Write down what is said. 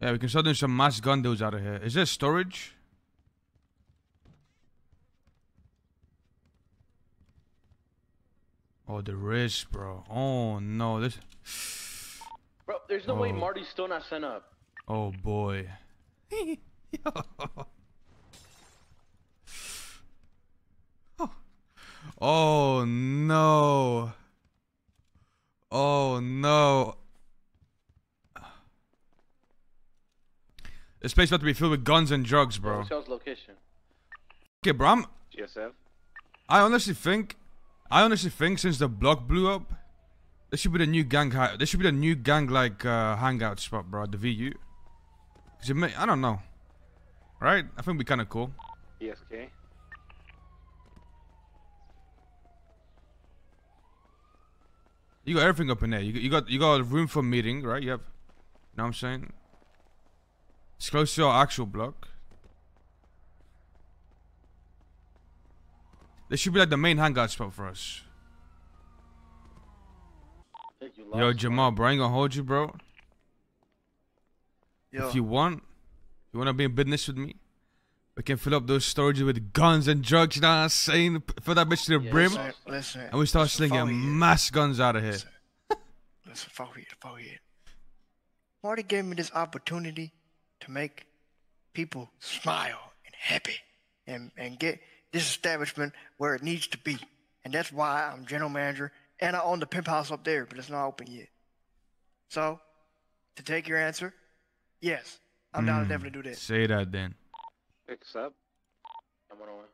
Yeah, we can start doing some mass gun deals out of here. Is there storage? Oh, the there is, bro. Oh no, this. Bro, there's no way Oh. Marty's still not sent up. Oh boy. oh. oh no. Oh no. This place about to be filled with guns and drugs, bro. Michelle's location. Okay, bro. I'm, GSF. I honestly think, I honestly think since the block blew up, this should be the new gang. Hi- this should be the new gang like uh, hangout spot, bro. The VU. Cause it may, I don't know, right? I think be kind of cool. ESK. You got everything up in there. You got, you got you got room for meeting, right? You have, you know what I'm saying? It's close to our actual block. This should be like the main hangout spot for us. Yo, Jamal, bro, I ain't gonna hold you, bro. Yo, If you want, you wanna be in business with me, we can fill up those storages with guns and drugs. You know what I'm saying? Fill that bitch to the Yeah, brim, listen, listen. and we start listen, slinging follow here. mass guns out of here. Listen, listen, follow here, follow here. Marty gave me this opportunity to make people smile and happy and, and get this establishment where it needs to be. And that's why I'm general manager and I own the pimp house up there, but it's not open yet. So, to take your answer, yes, I'm down to Mm, definitely do that. Say that then. Accept. I'm on the way.